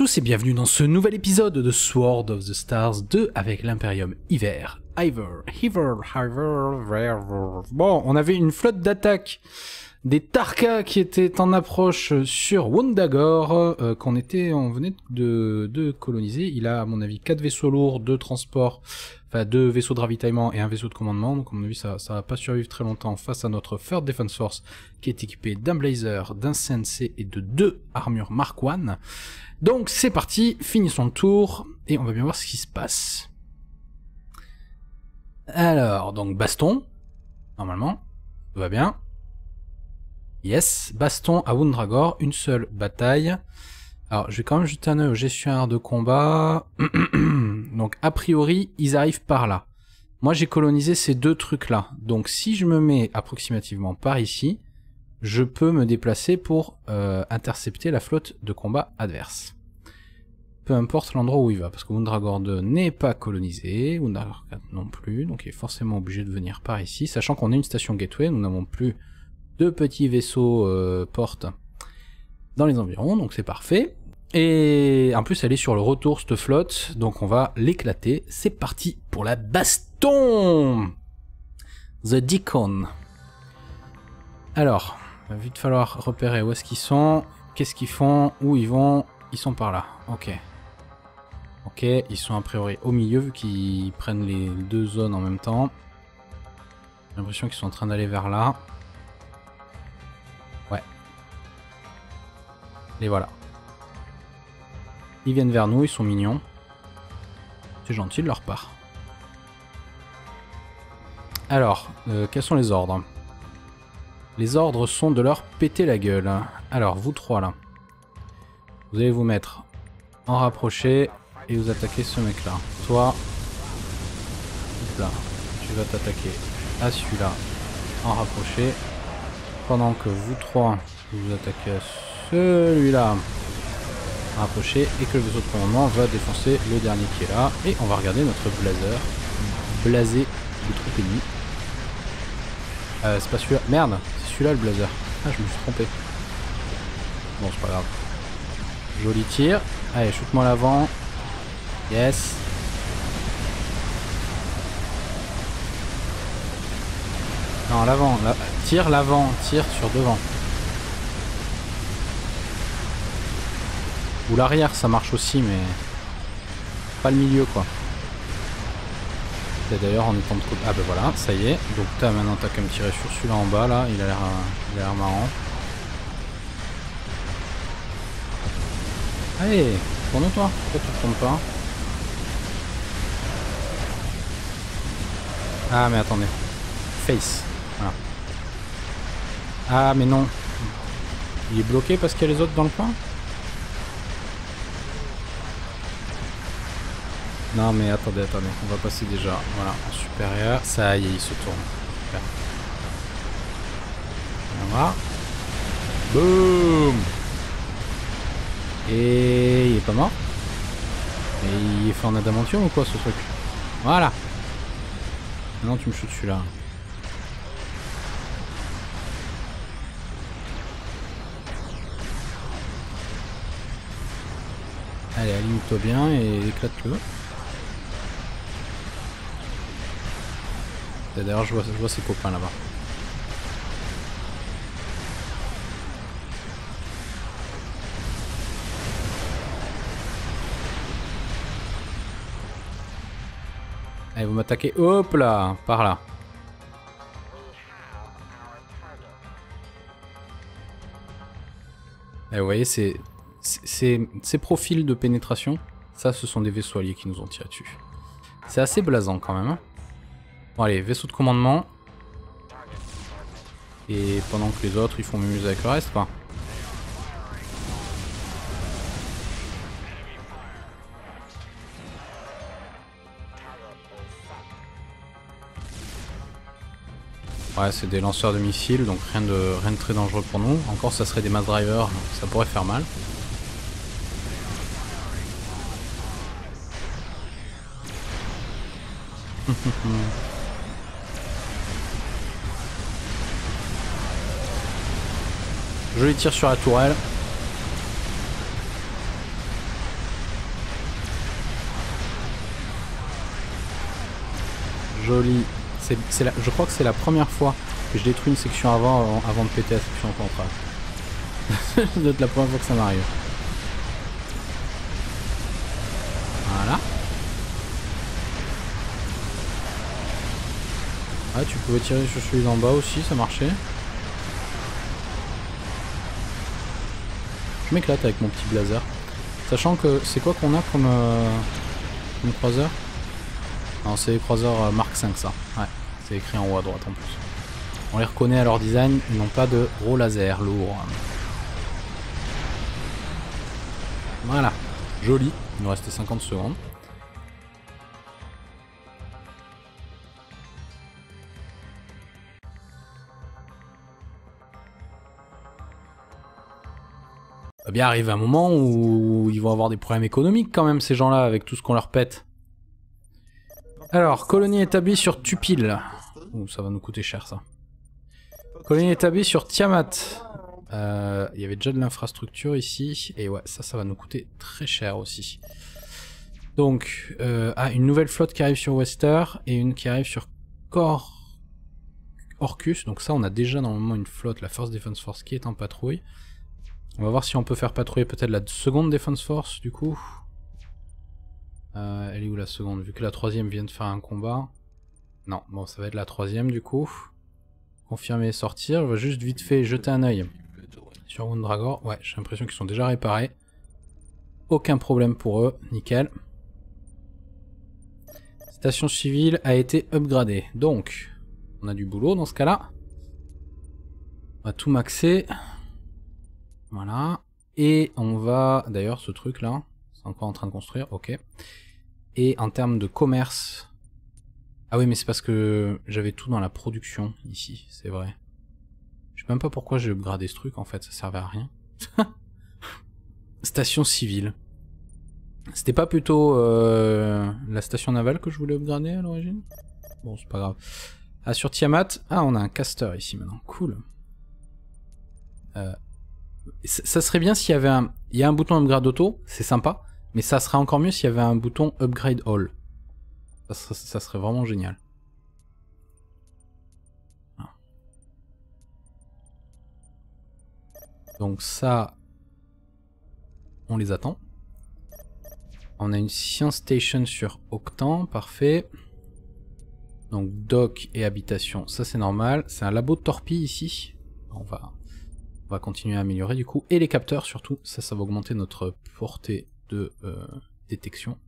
tous et bienvenue dans ce nouvel épisode de Sword of the Stars 2 avec l'Imperium Hiver. Hiver, Hiver, Hiver, Bon, on avait une flotte d'attaque des Tarkas qui étaient en approche sur Wundagore, euh, qu'on était, on venait de, coloniser. Il a, à mon avis, quatre vaisseaux lourds, deux transports, enfin deux vaisseaux de ravitaillement et un vaisseau de commandement. Donc, à mon avis, ça, ça va pas survivre très longtemps face à notre Third Defense Force, qui est équipé d'un Blazer, d'un CNC et de deux armures Mark I. Donc, c'est parti, finissons le tour et on va bien voir ce qui se passe. Alors, donc baston, normalement, tout va bien. Yes, baston à Wundragor, une seule bataille. Alors, je vais quand même jeter un œil au gestionnaire de combat. donc, a priori, ils arrivent par là. Moi, j'ai colonisé ces deux trucs-là. Donc, si je me mets approximativement par ici, je peux me déplacer pour euh, intercepter la flotte de combat adverse. Peu importe l'endroit où il va, parce que Wundragor 2 n'est pas colonisé, Wundragor 4 non plus, donc il est forcément obligé de venir par ici, sachant qu'on est une station gateway, nous n'avons plus deux petits vaisseaux euh, portes dans les environs, donc c'est parfait. Et en plus elle est sur le retour cette flotte, donc on va l'éclater. C'est parti pour la baston The Deacon. Alors, vite falloir repérer où est-ce qu'ils sont, qu'est-ce qu'ils font, où ils vont. Ils sont par là, ok. Ok, ils sont a priori au milieu vu qu'ils prennent les deux zones en même temps. J'ai l'impression qu'ils sont en train d'aller vers là. Ouais. Les voilà. Ils viennent vers nous, ils sont mignons. C'est gentil de leur part. Alors, euh, quels sont les ordres? Les ordres sont de leur péter la gueule. Alors, vous trois là. Vous allez vous mettre en rapproché et vous attaquez ce mec là. Toi, là, tu vas t'attaquer à celui-là en rapproché. Pendant que vous trois, vous attaquez à celui-là rapproché et que le vaisseau de commandement va défoncer le dernier qui est là. Et on va regarder notre blazer blasé de troupes ennemies. Euh, c'est pas celui-là. Merde, c'est celui-là le blazer. Ah, je me suis trompé. Bon, c'est pas grave. Joli tir. Allez, shoot-moi l'avant. Yes. Non, l'avant. La... Tire l'avant. Tire sur devant. Ou l'arrière, ça marche aussi, mais... Pas le milieu, quoi. Et d'ailleurs, en étant de côté... Ah, ben voilà, ça y est. Donc, as, maintenant, t'as qu'à me tirer sur celui-là en bas, là. Il a l'air l'air marrant. Allez, tourne-toi. Pourquoi tu te tournes pas? Ah mais attendez. Face. Voilà. Ah mais non. Il est bloqué parce qu'il y a les autres dans le coin Non mais attendez, attendez. On va passer déjà. Voilà, en supérieur. Ça y est, il se tourne. Voilà. Boum Et il est pas mort Et il est fait en adamantium ou quoi ce truc? Voilà non, tu me shootes celui-là. Allez, aligne-toi bien et éclate-le. D'ailleurs, je vois, je vois ses copains là-bas. Allez, vous m'attaquez. Hop là Par là. Et vous voyez, ces profils de pénétration, ça, ce sont des vaisseaux alliés qui nous ont tiré dessus. C'est assez blasant quand même. Hein. bon, allez, vaisseau de commandement. Et pendant que les autres, ils font mieux avec le reste, quoi. Ouais, c'est des lanceurs de missiles, donc rien de, rien de très dangereux pour nous. Encore, ça serait des mass drivers, ça pourrait faire mal. Je les tire sur la tourelle. Joli je crois que c'est la première fois que je détruis une section avant, avant de péter la section au contraire. ça doit être la première fois que ça m'arrive. Voilà. Ah, tu pouvais tirer sur celui d'en bas aussi, ça marchait. Je m'éclate avec mon petit blazer. Sachant que c'est quoi qu'on a comme, euh, comme croiseur? Non, c'est les croiseurs euh, Mark 5 ça. Ouais, c'est écrit en haut à droite en plus. On les reconnaît à leur design, ils n'ont pas de gros laser lourd. Voilà, joli. Il nous restait 50 secondes. va bien arriver un moment où ils vont avoir des problèmes économiques quand même, ces gens-là, avec tout ce qu'on leur pète. Alors, colonie établie sur Tupil. Ouh, ça va nous coûter cher, ça. Colonie établie sur Tiamat. Euh, il y avait déjà de l'infrastructure ici. Et ouais, ça, ça va nous coûter très cher aussi. Donc, euh, ah, une nouvelle flotte qui arrive sur Wester et une qui arrive sur Cor... Orcus. Donc ça, on a déjà normalement une flotte, la Force Defense Force, qui est en patrouille. On va voir si on peut faire patrouiller peut-être la seconde Defense Force, du coup. Euh, elle est où la seconde? Vu que la troisième vient de faire un combat. Non, bon, ça va être la troisième, du coup. Confirmer sortir. Je vais juste vite fait jeter un œil sur Woundragor. Ouais, j'ai l'impression qu'ils sont déjà réparés. Aucun problème pour eux, nickel. Station civile a été upgradée. Donc, on a du boulot dans ce cas-là. On va tout maxer. Voilà. Et on va... D'ailleurs, ce truc-là, encore en train de construire, ok. Et en termes de commerce... Ah oui, mais c'est parce que j'avais tout dans la production, ici, c'est vrai. Je sais même pas pourquoi j'ai upgradé ce truc, en fait, ça servait à rien. station civile. C'était pas plutôt euh, la station navale que je voulais upgrader à l'origine? Bon, c'est pas grave. Ah, sur Tiamat, ah, on a un caster ici maintenant, cool. Euh, ça serait bien s'il y avait un... Il y a un bouton upgrade auto, c'est sympa, mais ça serait encore mieux s'il y avait un bouton upgrade all. Ça serait, vraiment génial. Donc ça, on les attend. On a une science station sur Octan, parfait. Donc dock et habitation, ça c'est normal. C'est un labo de torpille ici. On va on va continuer à améliorer du coup. Et les capteurs surtout, ça va augmenter notre portée de euh, détection.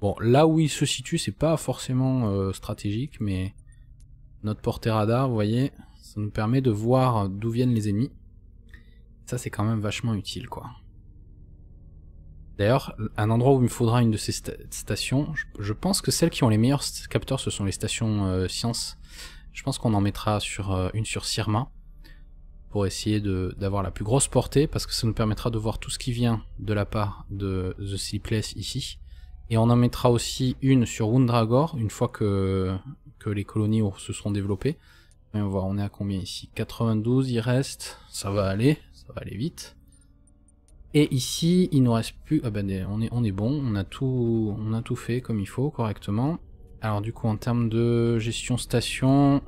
Bon, là où il se situe, c'est pas forcément euh, stratégique, mais notre portée radar, vous voyez, ça nous permet de voir d'où viennent les ennemis. Ça, c'est quand même vachement utile, quoi. D'ailleurs, un endroit où il me faudra une de ces stations, je, pense que celles qui ont les meilleurs capteurs, ce sont les stations euh, science. Je pense qu'on en mettra sur une sur Sirma pour essayer d'avoir la plus grosse portée, parce que ça nous permettra de voir tout ce qui vient de la part de The Sleepless ici. Et on en mettra aussi une sur Wundragor, une fois que, les colonies se seront développées. On va on est à combien ici? 92, il reste, ça va aller, ça va aller vite. Et ici, il nous reste plus, ah ben on est, on est bon, on a tout fait comme il faut, correctement. Alors du coup, en termes de gestion station,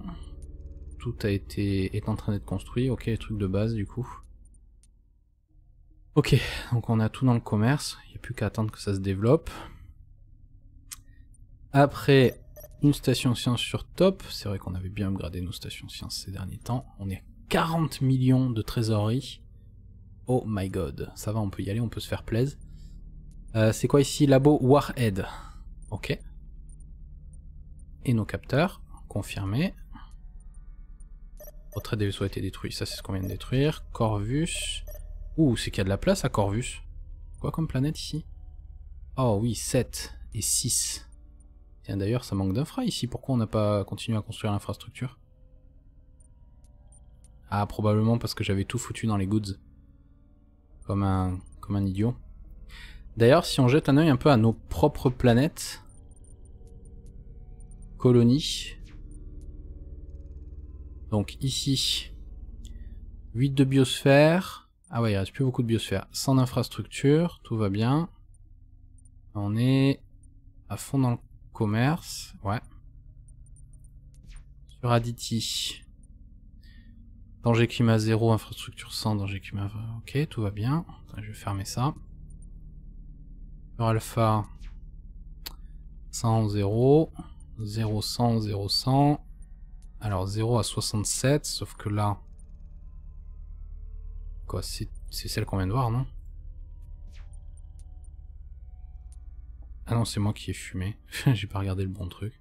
tout a été est en train d'être construit. Ok, les trucs de base du coup. Ok, donc on a tout dans le commerce. Il n'y a plus qu'à attendre que ça se développe. Après, une station science sur top. C'est vrai qu'on avait bien upgradé nos stations science ces derniers temps. On est à 40 millions de trésorerie. Oh my god. Ça va, on peut y aller, on peut se faire plaisir. Euh, c'est quoi ici? Labo Warhead. Ok. Et nos capteurs. Confirmé. Retrait des vaisseaux a été détruit. Ça, c'est ce qu'on vient de détruire. Corvus. Ouh, c'est qu'il y a de la place à Corvus. Quoi comme planète ici? Oh oui, 7 et 6. Tiens, d'ailleurs, ça manque d'infra ici. Pourquoi on n'a pas continué à construire l'infrastructure? Ah, probablement parce que j'avais tout foutu dans les goods. Comme un, comme un idiot. D'ailleurs, si on jette un œil un peu à nos propres planètes... Colonies... Donc ici, 8 de biosphère. Ah ouais, il reste plus beaucoup de biosphère. Sans infrastructure, tout va bien. On est à fond dans le commerce, ouais. Sur Aditi. Danger climat 0, infrastructure 100, danger climat... Ok, tout va bien. je vais fermer ça. Sur Alpha, 100, 0. 0, 100, 0, 100. Alors 0 à 67, sauf que là... Quoi, c'est celle qu'on vient de voir, non? Ah non, c'est moi qui ai fumé. J'ai pas regardé le bon truc.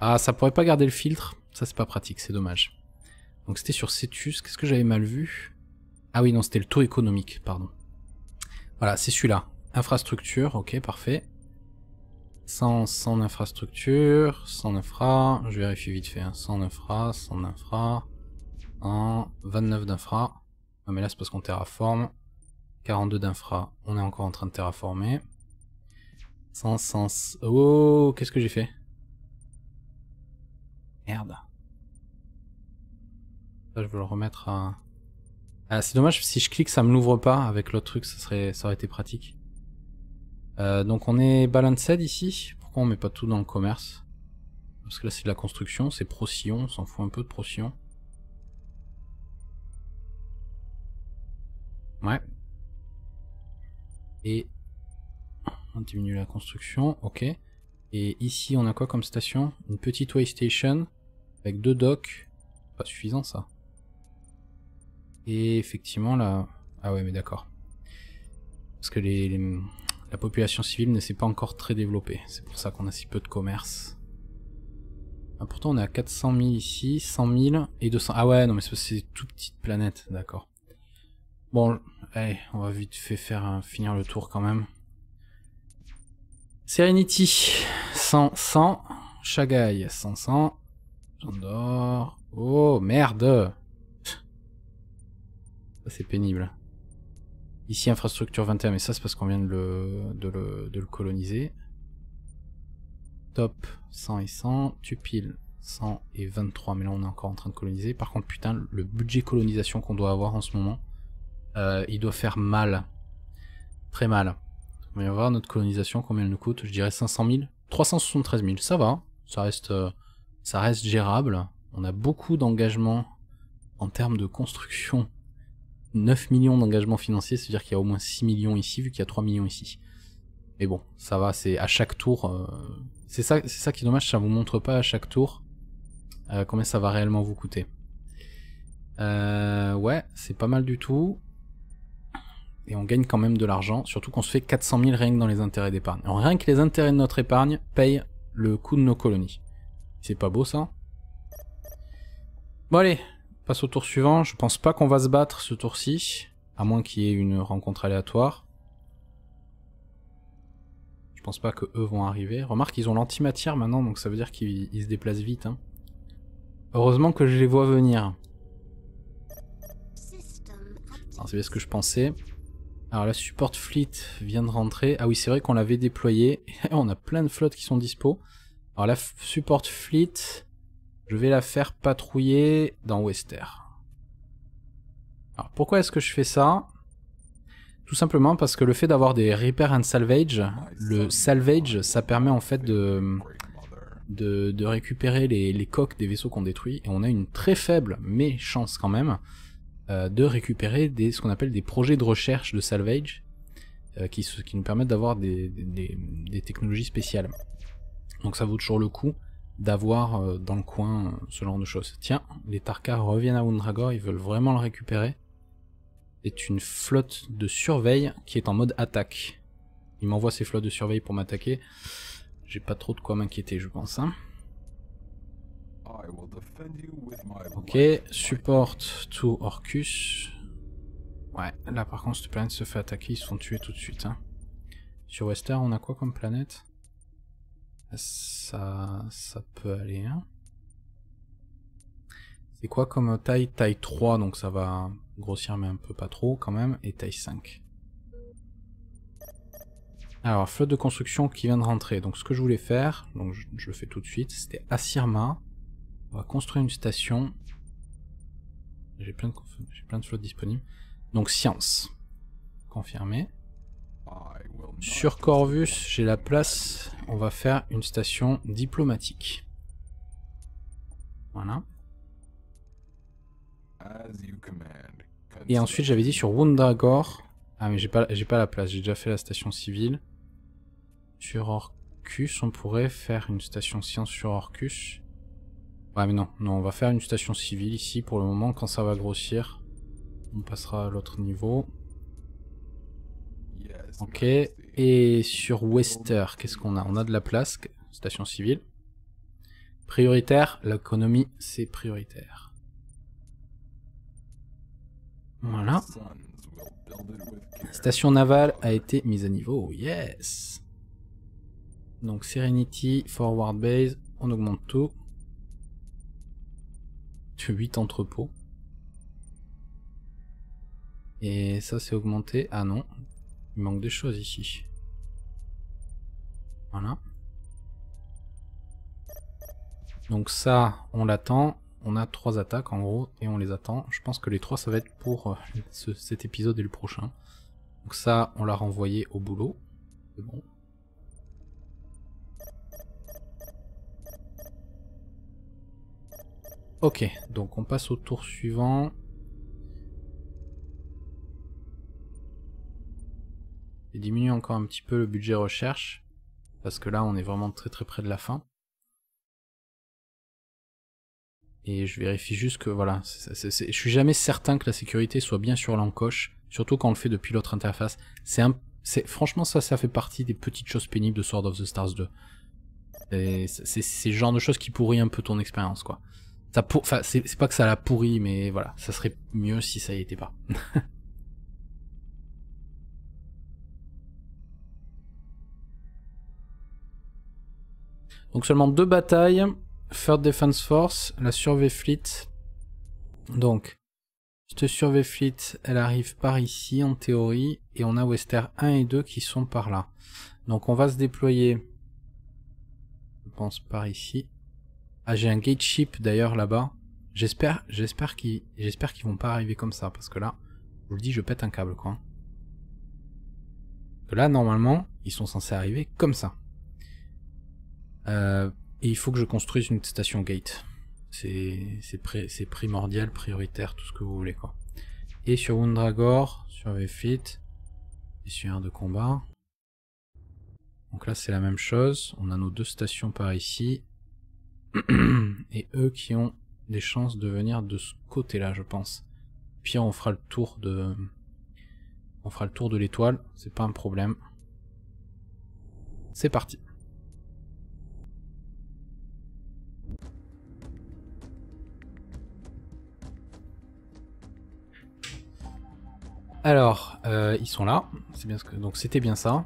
Ah, ça pourrait pas garder le filtre? Ça, c'est pas pratique, c'est dommage. Donc c'était sur Cetus. Qu'est-ce que j'avais mal vu? Ah oui, non, c'était le taux économique, pardon. Voilà, c'est celui-là. Infrastructure, ok, parfait. Sans, sans infrastructure, sans infra, je vérifie vite fait, hein. sans infra, sans infra, en 29 d'infra. Non mais là c'est parce qu'on terraforme. 42 d'infra, on est encore en train de terraformer. Sans sens. Oh, qu'est-ce que j'ai fait? Merde. Ça, je veux le remettre à... Ah, c'est dommage, si je clique, ça me l'ouvre pas. Avec l'autre truc, ça, serait, ça aurait été pratique. Euh, donc on est balanced ici. Pourquoi on met pas tout dans le commerce? Parce que là, c'est de la construction, c'est Procyon, on s'en fout un peu de Procyon. Ouais. Et on diminue la construction, ok. Et ici, on a quoi comme station? Une petite way station avec deux docks. Pas suffisant ça. Et effectivement là... Ah ouais mais d'accord. Parce que les, la population civile ne s'est pas encore très développée. C'est pour ça qu'on a si peu de commerce. Ah, pourtant on est à 400 000 ici, 100 000 et 200... Ah ouais non mais c'est toute petite planète, d'accord. Bon, allez, on va vite fait faire finir le tour quand même. Serenity, 100, 100. Shagai, 100, 100. Jandor. Oh, merde c'est pénible. Ici, infrastructure 21, mais ça, c'est parce qu'on vient de le, de, le, de le coloniser. Top, 100 et 100. Tupil, 100 et 23, mais là, on est encore en train de coloniser. Par contre, putain, le budget colonisation qu'on doit avoir en ce moment, euh, il doit faire mal. Très mal. On va voir notre colonisation, combien elle nous coûte. Je dirais 500 000. 373 000, ça va. Ça reste, euh, ça reste gérable. On a beaucoup d'engagement en termes de construction. 9 millions d'engagements financiers, c'est-à-dire qu'il y a au moins 6 millions ici, vu qu'il y a 3 millions ici. Mais bon, ça va, c'est à chaque tour. Euh, c'est ça, qui est dommage, ça vous montre pas à chaque tour euh, combien ça va réellement vous coûter. ouais, c'est pas mal du tout et on gagne quand même de l'argent, surtout qu'on se fait 400 000 rien que dans les intérêts d'épargne. Rien que les intérêts de notre épargne payent le coût de nos colonies. C'est pas beau ça Bon allez, passe au tour suivant. Je pense pas qu'on va se battre ce tour-ci, à moins qu'il y ait une rencontre aléatoire. Je pense pas que eux vont arriver. Remarque, ils ont l'antimatière maintenant, donc ça veut dire qu'ils se déplacent vite. Hein. Heureusement que je les vois venir. C'est bien ce que je pensais. Alors la support fleet vient de rentrer. Ah oui, c'est vrai qu'on l'avait déployé. on a plein de flottes qui sont dispo. Alors la support fleet, je vais la faire patrouiller dans Wester. Alors pourquoi est-ce que je fais ça? Tout simplement parce que le fait d'avoir des repair and salvage, le salvage, ça permet en fait de, récupérer les, coques des vaisseaux qu'on détruit. Et on a une très faible, mais chance quand même, euh, de récupérer ce qu'on appelle des projets de recherche de salvage euh, qui, nous permettent d'avoir des, des, technologies spéciales. Donc ça vaut toujours le coup d'avoir euh, dans le coin ce genre de choses. Tiens, les Tarkas reviennent à Undragor, ils veulent vraiment le récupérer. C'est une flotte de surveille qui est en mode attaque. Il m'envoie ses flottes de surveille pour m'attaquer. J'ai pas trop de quoi m'inquiéter, je pense. Hein. Ok, support to Orcus. Ouais, là par contre cette planète se fait attaquer, ils se font tuer tout de suite. Hein. Sur Wester, on a quoi comme planète? Ça, ça peut aller. Hein. C'est quoi comme taille? Taille 3, donc ça va grossir mais un peu pas trop quand même, et taille 5. Alors, flotte de construction qui vient de rentrer. Donc ce que je voulais faire, donc je, le fais tout de suite, c'était Asirma. On va construire une station. J'ai plein, de, plein de flottes disponibles. Donc science. Confirmé. Sur Corvus, j'ai la place. On va faire une station diplomatique. Voilà. Et ensuite, j'avais dit sur Wundagore. Ah, mais j'ai pas, pas la place. J'ai déjà fait la station civile. Sur Orcus, on pourrait faire une station science sur Orcus. Ouais, mais non, non, on va faire une station civile ici pour le moment. Quand ça va grossir, on passera à l'autre niveau. Ok. Et sur Wester, qu'est-ce qu'on a? On a de la place, station civile. Prioritaire, l'économie, c'est prioritaire. Voilà. Station navale a été mise à niveau, yes Donc Serenity, Forward Base, on augmente tout. 8 entrepôts. Et ça c'est augmenté. Ah non, il manque des choses ici. Voilà. Donc ça, on l'attend. On a trois attaques en gros et on les attend. Je pense que les trois ça va être pour euh, cet épisode et le prochain. Donc ça, on l'a renvoyé au boulot. C'est bon. Ok, donc on passe au tour suivant. Et diminue encore un petit peu le budget recherche. Parce que là, on est vraiment très très près de la fin. Et je vérifie juste que, voilà, je suis jamais certain que la sécurité soit bien sur l'encoche, surtout quand on le fait depuis l'autre interface. C'est un, franchement, ça, ça fait partie des petites choses pénibles de Sword of the Stars 2. C'est le genre de choses qui pourrit un peu ton expérience, quoi. Enfin, c'est pas que ça l'a pourri, mais voilà, ça serait mieux si ça y était pas. Donc seulement deux batailles. Third Defense Force, la Survey Fleet. Donc, cette Survey Fleet, elle arrive par ici en théorie, et on a Wester 1 et 2 qui sont par là. Donc on va se déployer, je pense par ici. Ah j'ai un gate ship d'ailleurs là-bas. J'espère j'espère qu'ils j'espère vont pas arriver comme ça, parce que là, je vous le dis, je pète un câble quoi. Là normalement, ils sont censés arriver comme ça. Euh, et il faut que je construise une station gate. C'est primordial, prioritaire, tout ce que vous voulez quoi. Et sur Wundragor, sur VFIT, et sur un de combat. Donc là c'est la même chose, on a nos deux stations par ici. et eux qui ont des chances de venir de ce côté-là, je pense. Puis on fera le tour de... On fera le tour de l'étoile, c'est pas un problème. C'est parti. Alors, euh, ils sont là. C'est bien ce que. Donc c'était bien ça.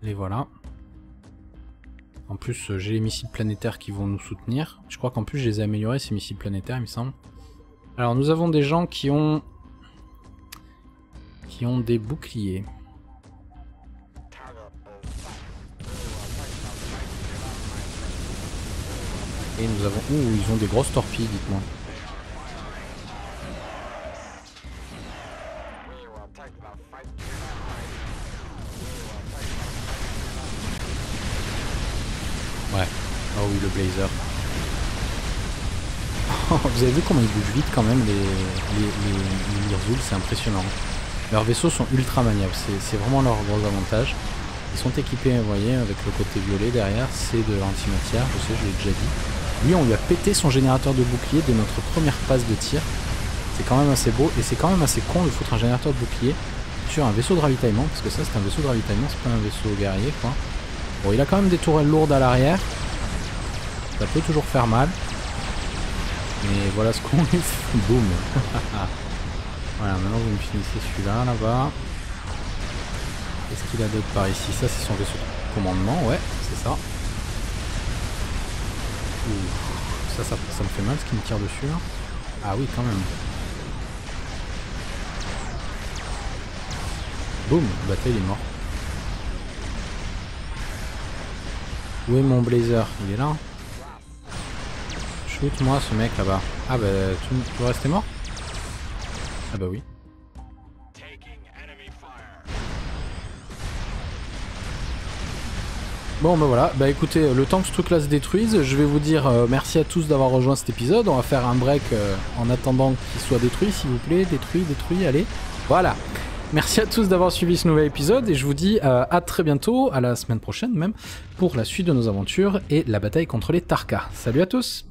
Les voilà. En plus, euh, j'ai les missiles planétaires qui vont nous soutenir. Je crois qu'en plus, je les ai améliorés, ces missiles planétaires, il me semble. Alors, nous avons des gens qui ont... qui ont des boucliers. Et nous avons... Ouh, ils ont des grosses torpilles, dites-moi. Vous avez vu comment ils bougent vite quand même les, les, c'est impressionnant. Leurs vaisseaux sont ultra maniables, c'est vraiment leur gros avantage. Ils sont équipés, vous voyez, avec le côté violet derrière, c'est de l'antimatière, je sais, je l'ai déjà dit. Lui, on lui a pété son générateur de bouclier dès notre première passe de tir. C'est quand même assez beau, et c'est quand même assez con de foutre un générateur de bouclier sur un vaisseau de ravitaillement, parce que ça c'est un vaisseau de ravitaillement, c'est pas un vaisseau guerrier, quoi. Bon, il a quand même des tourelles lourdes à l'arrière, ça peut toujours faire mal. Mais voilà ce qu'on est. Boum. voilà, maintenant vous me finissez celui-là, là-bas. Qu'est-ce qu'il a d'autre par ici? Ça, c'est son vaisseau de commandement. Ouais, c'est ça. Ça, ça, me fait mal ce qui me tire dessus. Là. Ah oui, quand même. Boum, le bataille est mort. Où est mon blazer? Il est là? Shoot moi ce mec là-bas. Ah bah tu, tu rester mort Ah bah oui. Bon bah voilà, bah écoutez, le temps que ce truc là se détruise, je vais vous dire euh, merci à tous d'avoir rejoint cet épisode. On va faire un break euh, en attendant qu'il soit détruit, s'il vous plaît. Détruit, détruit, allez. Voilà. Merci à tous d'avoir suivi ce nouvel épisode et je vous dis euh, à très bientôt, à la semaine prochaine même, pour la suite de nos aventures et la bataille contre les Tarkas. Salut à tous